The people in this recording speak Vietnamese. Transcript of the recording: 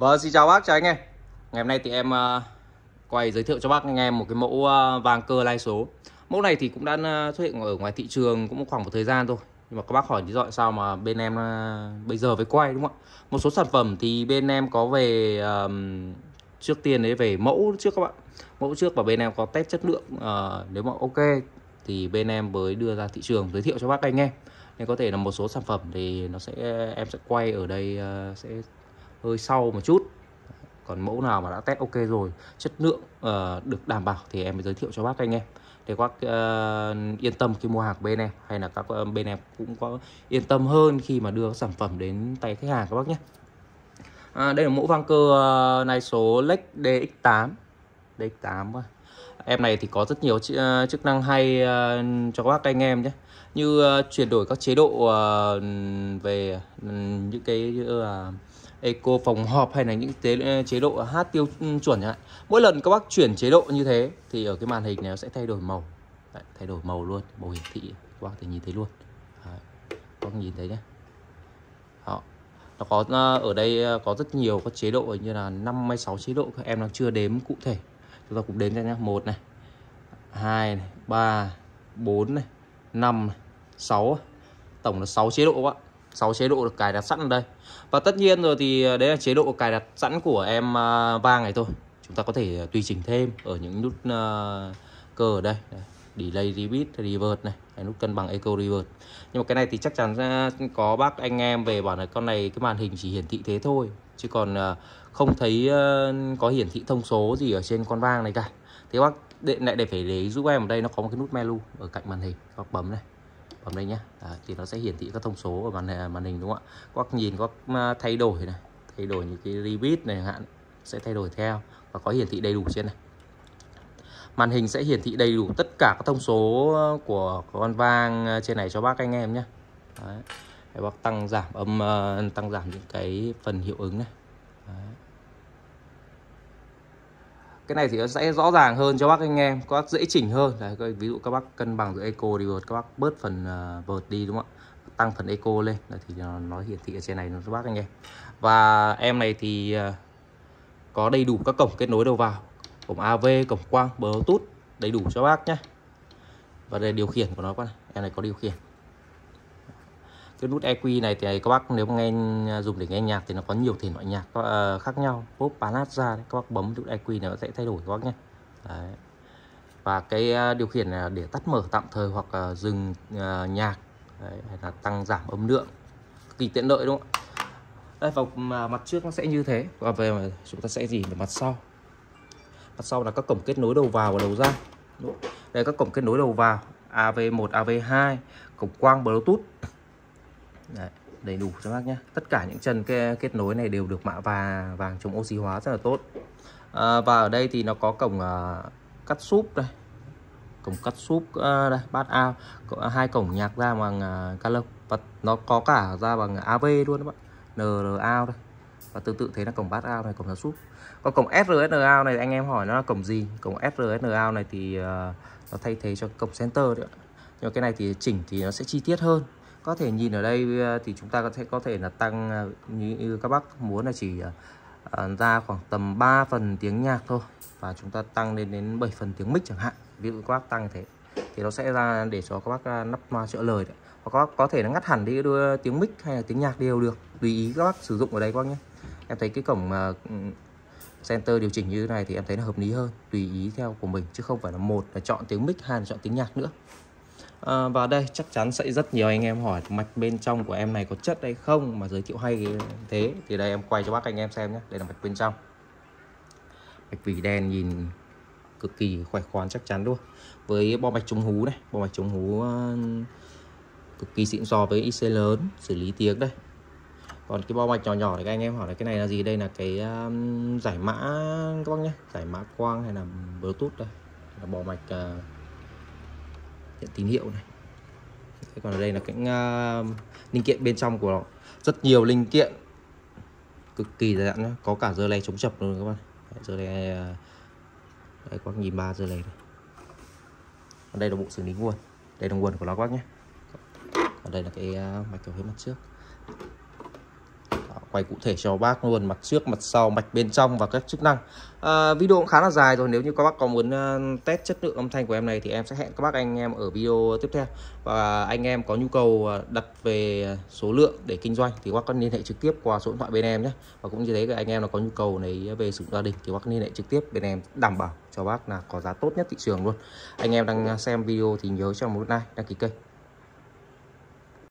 Vâng, xin chào bác, chào anh em. Ngày hôm nay thì em uh, quay giới thiệu cho bác anh em một cái mẫu uh, vàng cơ lai số. Mẫu này thì cũng đã uh, xuất hiện ở ngoài thị trường cũng khoảng một thời gian thôi. Nhưng mà các bác hỏi lý do sao mà bên em uh, bây giờ mới quay đúng không ạ? Một số sản phẩm thì bên em có về uh, trước tiên đấy về mẫu trước các bạn. Mẫu trước và bên em có test chất lượng uh, Nếu mà ok thì bên em mới đưa ra thị trường giới thiệu cho bác anh em. Nên có thể là một số sản phẩm thì nó sẽ em sẽ quay ở đây uh, sẽ hơi sau một chút. Còn mẫu nào mà đã test ok rồi chất lượng uh, được đảm bảo thì em mới giới thiệu cho bác anh em. Để các uh, yên tâm khi mua hàng bên em hay là các ờ, bên em cũng có yên tâm hơn khi mà đưa sản phẩm đến tay khách hàng các bác nhé. À, đây là mẫu vang cơ uh, này số Lex DX8 DX8 em này thì có rất nhiều chức năng hay cho các bác anh em nhé. Như chuyển đổi các chế độ về ừ, những cái như eco phòng họp hay là những chế, chế độ hát tiêu ừ, chuẩn chẳng hạn. Mỗi lần các bác chuyển chế độ như thế thì ở cái màn hình này nó sẽ thay đổi màu. Đấy, thay đổi màu luôn màu hiển thị. Các bác thể nhìn thấy luôn. Đấy, các bác nhìn thấy nhé Đó. nó có ở đây có rất nhiều các chế độ như là 56 chế độ các em đang chưa đếm cụ thể. Chúng ta cùng đếm cho nhé một này hai này ba bốn này năm này sáu. Tổng là 6 chế độ các bạn 6 chế độ được cài đặt sẵn ở đây. Và tất nhiên rồi thì à, đấy là chế độ cài đặt sẵn của em à, vang này thôi. Chúng ta có thể à, tùy chỉnh thêm ở những nút cơ ở đây. Delay, repeat reverse này, hay nút cân bằng echo reverse nhưng mà cái này thì chắc chắn có bác anh em về bảo là con này cái màn hình chỉ hiển thị thế thôi. Chứ còn không thấy có hiển thị thông số gì ở trên con vang này cả. Thế bác để, lại để phải để giúp em ở đây, nó có một cái nút menu ở cạnh màn hình các bấm này bấm đây nhé à, thì nó sẽ hiển thị các thông số ở màn à, màn hình đúng không ạ? Các nhìn có à, thay đổi này thay đổi những cái repeat này hạn sẽ thay đổi theo và có hiển thị đầy đủ trên này. Màn hình sẽ hiển thị đầy đủ tất cả các thông số của con vang à, trên này cho bác anh em nhé Đấy. Để bác tăng giảm âm tăng giảm những cái phần hiệu ứng này. Đấy cái này thì nó sẽ rõ ràng hơn cho bác anh em các bác dễ chỉnh hơn. Đấy, ví dụ các bác cân bằng giữa eco đi vượt các bác bớt phần uh, đi đúng không ạ? Tăng phần eco lên. Đấy, thì nó, nó hiển thị ở trên này cho bác anh em. Và em này thì uh, có đầy đủ các cổng kết nối đầu vào. Cổng AV cổng quang bluetooth đầy đủ cho bác nhé và đây điều khiển của nó con này. Em này có điều khiển cái nút EQ này thì các bác nếu mà nghe dùng để nghe nhạc thì nó có nhiều thể loại nhạc uh, khác nhau. Pop ballad ra đấy các bác bấm nút EQ này nó sẽ thay đổi các bác nhé. Đấy. và cái uh, điều khiển này để tắt mở tạm thời hoặc uh, dừng uh, nhạc đấy, hay là tăng giảm âm lượng kỳ tiện lợi đúng không đây vào mặt trước nó sẽ như thế. Và về mà chúng ta sẽ gì? Về mặt sau. Mặt sau là các cổng kết nối đầu vào và đầu ra đây các cổng kết nối đầu vào. AV1 AV2 cổng quang Bluetooth. Đấy, đầy đủ cho bác nhé. Tất cả những chân cái kết nối này đều được mạ và vàng chống oxy hóa rất là tốt. À, và ở đây thì nó có cổng uh, cắt súp đây. Cổng cắt súp uh, đây bát ao có hai cổng nhạc ra bằng uh, calo. Và nó có cả ra bằng AV luôn các bạn NR ao đây. Và tương tự thế là cổng bát ao này cổng cắt súp. Còn cổng SRSN ao này anh em hỏi nó là cổng gì? Cổng SRSN ao này thì uh, nó thay thế cho cổng center đấy nhưng mà cái này thì chỉnh thì nó sẽ chi tiết hơn có thể nhìn ở đây ờ, thì chúng ta có thể có thể là tăng ờ, như các bác muốn là chỉ ờ, ra khoảng tầm 3 phần tiếng nhạc thôi. Và chúng ta tăng lên đến 7 phần tiếng mic chẳng hạn. Ví dụ các bác tăng thế, thì nó sẽ ra để cho các bác nắp loa trợ lời đấy. Hoặc các bác có thể là ngắt hẳn đi đưa tiếng mic hay là tiếng nhạc đều được, tùy ý các bác sử dụng ở đây các bác nhé. Em thấy cái cổng ừ, center điều chỉnh như thế này thì em thấy là hợp lý hơn, tùy ý theo của mình, chứ không phải là một là chọn tiếng mic, hai là chọn tiếng nhạc nữa à, và đây chắc chắn sẽ rất nhiều anh em hỏi mạch bên trong của em này có chất hay không mà giới thiệu hay thế. Thì đây em quay cho bác anh em xem nhé. Đây là mạch bên trong. Mạch vỉ đen nhìn cực kỳ khỏe khoắn chắc chắn luôn với bo mạch chống hú này. Bo mạch chống hú ờ, cực kỳ xịn sò với IC lớn xử lý tiếng đây. Còn cái bo mạch nhỏ nhỏ này các anh em hỏi là cái này là gì? Đây là cái um, giải mã các bác nhé. Giải mã quang hay là bluetooth đây. Là bo mạch uh, nhận tín hiệu này. Thế còn ở đây là cái uh, linh kiện bên trong của nó rất nhiều linh kiện. Cực kỳ dài dặn có cả dơ lay chống chập luôn các bạn. Dơ lay uh, à, đây các nhìn ba giờ này. Đây. đây là bộ xử lý nguồn. Đây là nguồn của nó các bác nhé còn đây là cái uh, mạch cầu phía mặt trước quay cụ thể cho bác luôn mặt trước mặt sau mạch bên trong và các chức năng. À, video cũng khá là dài rồi nếu như các bác có muốn à, test chất lượng âm thanh của em này thì em sẽ hẹn các bác anh em ở video tiếp theo. Và anh em có nhu cầu à, đặt về số lượng để kinh doanh thì các bác liên hệ trực tiếp qua số điện thoại bên em nhé. Và cũng như thế các anh em là có nhu cầu này về sử dụng gia đình thì các bác liên hệ trực tiếp bên em đảm bảo cho bác là có giá tốt nhất thị trường luôn. Anh em đang xem video thì nhớ cho một like đăng ký kênh.